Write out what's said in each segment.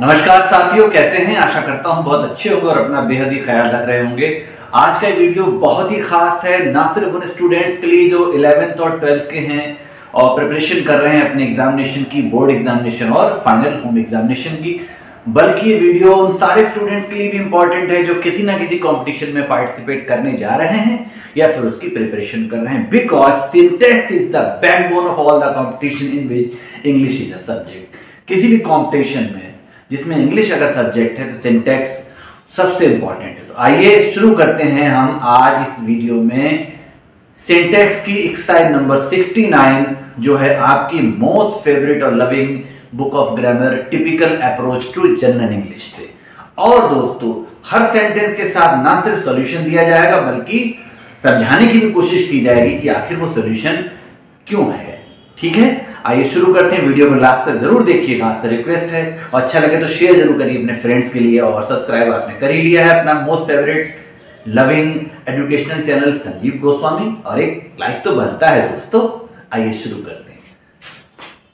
नमस्कार साथियों, कैसे हैं? आशा करता हूँ बहुत अच्छे होंगे और अपना बेहद ही ख्याल रख रहे होंगे। आज का वीडियो बहुत ही खास है, ना सिर्फ़ उन स्टूडेंट्स के लिए जो इलेवेंथ और ट्वेल्थ के हैं और प्रिपरेशन कर रहे हैं अपने एग्जामिनेशन की बोर्ड एग्जामिनेशन और फाइनल होम एग्जामिनेशन की, बल्कि ये वीडियो उन सारे स्टूडेंट्स के लिए भी इंपॉर्टेंट है जो किसी ना किसी कंपटीशन में पार्टिसिपेट करने जा रहे हैं या फिर उसकी प्रिपरेशन कर रहे हैं। Because syntax is the backbone of all the competition in which English is a subject किसी भी कंपटीशन में जिसमें इंग्लिश अगर सब्जेक्ट है तो सिंटेक्स सबसे इंपॉर्टेंट है। तो आइए शुरू करते हैं हम आज इस वीडियो में। सिंटेक्स की एक्सरसाइज नंबर 69 जो है आपकी मोस्ट फेवरेट और loving book of grammar typical approach to general English से। और दोस्तों, हर सेंटेंस के साथ ना सिर्फ़ सॉल्यूशन दिया जाएगा, बल्कि समझाने की भी कोशिश की जाएगी कि आखिर वो सॉल्यूशन क्यों है। ठीक है? आइए शुरू करते हैं। वीडियो को लास्ट तक ज़रूर देखिएगा। आपसे रिक्वेस्ट है, और अच्छा लगे तो शेयर ज़रूर करिए अपने फ्रेंड्स के लिए, और सब्सक्राइब आपने कर ही लिया है अपना most favourite loving educational channel Sanjeev Goswami. और एक लाइक तो बनता है दोस्तों। आइए शुरू करते हैं।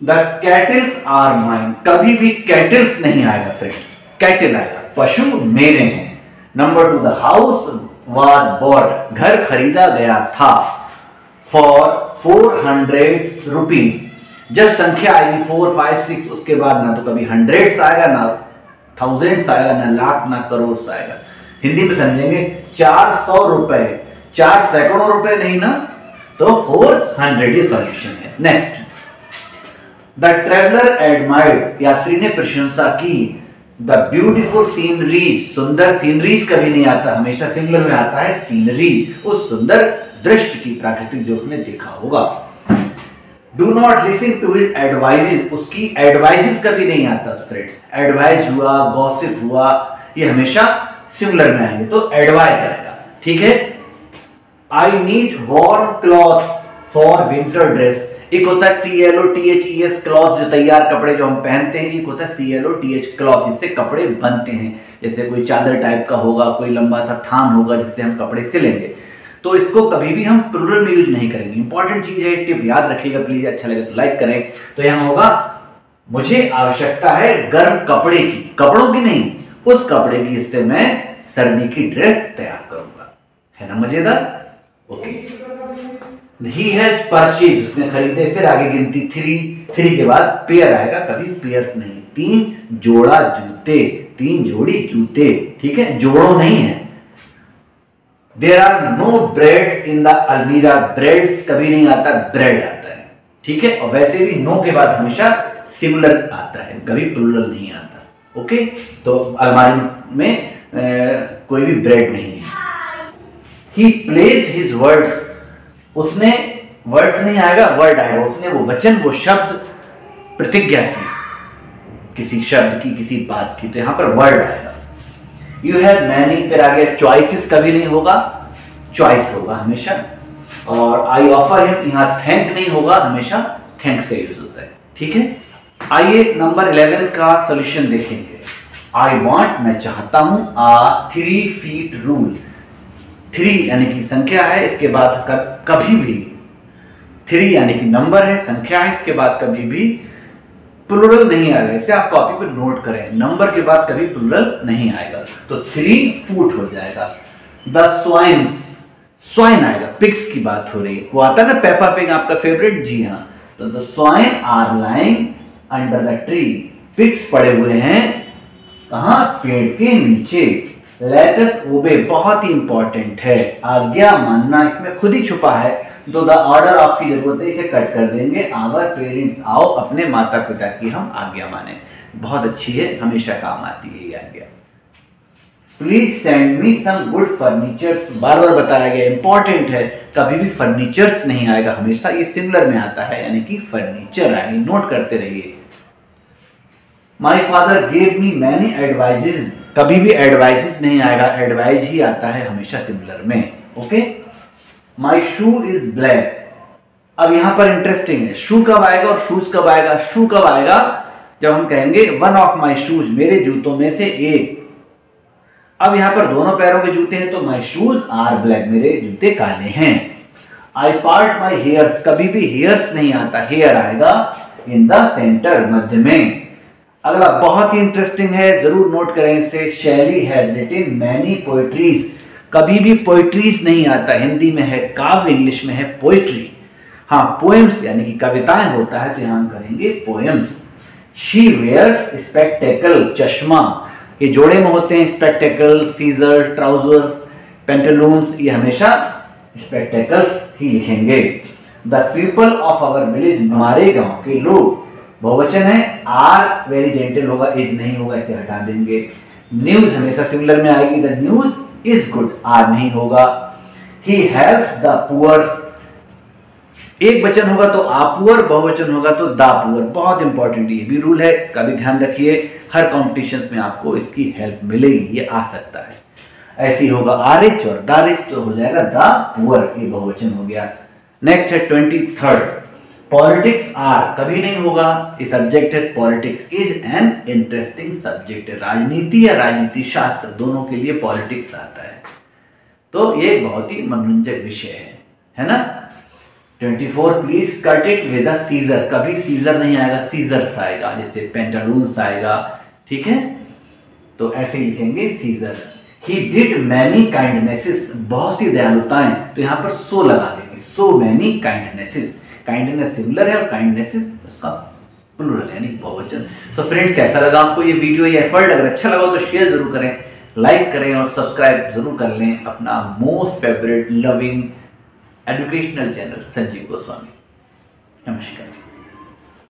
द कैटल्स आर माइन कभी भी कैटल्स नहीं आएगा फ्रेंड्स कैटल आएगा। पशु मेरे हैं। Number two the house was bought घर खरीदा गया था। फॉर फोर हंड्रेड रुपीज़ जब संख्या आएगी फोर फाइव सिक्स उसके बाद ना तो कभी हंड्रेड्स आएगा, ना थाउजेंड्स आएगा, ना लाख, ना करोड़ आएगा। हिंदी में समझेंगे चार सौ रुपए। चार सैकड़ों रुपए नहीं ना? तो फोर हंड्रेड ही सॉल्यूशन है। नेक्स्ट द ट्रेवलर एडमायर्ड यात्री ने प्रशंसा की। द ब्यूटिफुल सीनरीज सुंदर सीनरीज कभी नहीं आता। हमेशा सिंगुलर में आता है सीनरी उस सुंदर दृश्य की प्राकृतिक जो उसने देखा होगा। Do not listen to his advices उसकी एडवाइजेस कभी नहीं आता फ्रेंड्स एडवाइज हुआ गॉसिप हुआ, ये हमेशा सिमिलर में आएँगे। तो एडवाइज आएगा। ठीक है? I need warm cloth for winter dress एक होता है C L O T H E S cloth जो तैयार कपड़े जो हम पहनते हैं, एक होता है C L O T H cloth जिससे कपड़े बनते हैं। जैसे कोई चादर टाइप का होगा, कोई लंबा सा थान होगा जिससे हम कपड़े सिलेंगे। तो इसको कभी भी हम प्लूरल में यूज़ नहीं करेंगे। इंपॉर्टेंट चीज़ है टिप याद रखिएगा प्लीज़ अच्छा लगे तो लाइक करें। तो यहाँ होगा, मुझे आवश्यकता है गर्म कपड़े की। कपड़ों की नहीं, उस कपड़े की इससे मैं सर्दी की ड्रेस तैयार करूँगा। है ना, मज़ेदार? ओके ही हैज़ परचेज उसने खरीदे, फिर आगे गिनती थ्री थ्री के बाद पेयर आएगा, कभी पेयर्स नहीं। तीन जोड़ा जूते, तीन जोड़ी जूते। ठीक है? जोड़ो नहीं है। There are no breads in the almirah breads कभी नहीं आता ब्रेड आता है। ठीक है? और वैसे भी नो के बाद हमेशा सिमिलर आता है। कभी प्लूरल नहीं आता। ओके तो अलमारी में ए, कोई भी ब्रेड नहीं है। ही प्लेस हिज वर्ड्स उसने वर्ड्स नहीं आएगा वर्ड आएगा। उसने वो वचन वो शब्द प्रतिज्ञा की। किसी शब्द की किसी बात की। तो यहाँ पर वर्ड आएगा। यू हैव मैनी फिर आगे चॉइसेस कभी नहीं होगा। चॉइस होगा हमेशा। और आई ऑफ़र हिम यहाँ थैंक नहीं होगा, हमेशा थैंक्स का यूज़ होता है। ठीक है? आइए नंबर इलेवेंथ का सोल्यूशन देखेंगे। आई वॉन्ट मैं चाहता हूँ a three feet rule three यानी कि संख्या है, इसके बाद कभी भी। थ्री यानी कि नंबर है, संख्या है, इसके बाद कभी भी प्लूरल नहीं आएगा। इसे आप कॉपी पर नोट करें। नंबर के बाद कभी प्लूरल नहीं आएगा। तो थ्री फूट हो जाएगा। द स्वाइन्स स्वाइन आएगा। पिग्स की बात हो रही है। वो आता है ना पेपा पिग आपका फेवरेट जी हाँ। तो the swine are lying under the tree pigs पड़े हुए हैं कहा? पेड़ के नीचे। लेटस ओबे बहुत ही इंपॉर्टेंट है। आज्ञा मानना इसमें खुद ही छुपा है। तो द ऑर्डर ऑफ़ की ज़रूरत है इसे कट कर देंगे। आवर पेरेंट्स आओ अपने माता पिता की हम आज्ञा माने। बहुत अच्छी है, हमेशा काम आती है ये आज्ञा। Please send me some good furnitures बार बार बताया गया इंपॉर्टेंट है। कभी भी फर्नीचर्स नहीं आएगा, हमेशा ये सिमिलर में आता है, यानी कि फर्नीचर आएगी। नोट करते रहिए। My father gave me many advices कभी भी एडवाइजेस नहीं आएगा एडवाइज ही आता है हमेशा सिमिलर में okay my shoe is black अब यहाँ पर इंटरेस्टिंग है। शू कब आएगा और शूज़ कब आएगा? शू कब आएगा? जब हम कहेंगे वन ऑफ़ माई शूज़ मेरे जूतों में से एक। अब यहाँ पर दोनों पैरों के जूते हैं तो माई शूज़ आर ब्लैक मेरे जूते काले हैं। आई पार्ट माई हेयर्स कभी भी हेयर्स नहीं आता। हेयर आएगा इन द सेंटर मध्य में। अगला बहुत ही इंटरेस्टिंग है, ज़रूर नोट करें इसे, शैली है रिटिन मैनी पोएट्रीज कभी भी पोइट्रीज नहीं आता, हिंदी में है काव्य, इंग्लिश में है पोइट्री हाँ पोएम्स यानी कि कविताएँ होता है तो यहाँ करेंगे पोएम्स शी वेयर्स स्पेक्टेकल चश्मा. ये जोड़े में होते हैं स्पेक्टेकल सीजर ट्राउजर्स पेंटलून्स ये हमेशा स्पेक्टेकल्स ही लिखेंगे. The people of our village हमारे गाँव के लोग बहुवचन है आर वेरी जेंटल होगा इज़ नहीं होगा, इसे हटा देंगे। न्यूज़ हमेशा सिमिलर में आएगी the news is good are नहीं होगा। ही हेल्प द पुअर्स एक वचन होगा तो आपुअर बहुवचन होगा तो दापुअर बहुत इंपॉर्टेंट ये भी रूल है, इसका भी ध्यान रखिए। हर कॉम्पिटिशन में आपको इसकी हेल्प मिलेगी, ये आ सकता है। ऐसी होगा आरिच और दारिच तो हो जाएगा दा पुअर ये बहुवचन हो गया। नेक्स्ट है ट्वेंटी थर्ड पॉलिटिक्स आर कभी नहीं होगा। ये सब्जेक्ट है politics is an interesting subject है राजनीति या राजनीति शास्त्र, दोनों के लिए पॉलिटिक्स आता है। तो ये बहुत ही मनोरंजक विषय है। है ना? 24 please cut it with scissor कभी सीजर नहीं आएगा सीजर्स आएगा, जैसे पेंटालून्स आएगा। ठीक है? तो ऐसे लिखेंगे scissors he did many kindnesses बहुत सी दयालुताएँ। तो यहाँ पर सो लगा देंगे। So many kindnesses kindness similar है और काइंडनेसेस उसका प्लूरल यानी बहुवचन। सो फ्रेंड कैसा लगा आपको ये वीडियो ये एफर्ट अगर अच्छा लगा तो शेयर ज़रूर करें लाइक करें और सब्सक्राइब ज़रूर कर लें अपना most favourite loving educational channel Sanjeev Goswami. नमस्कार।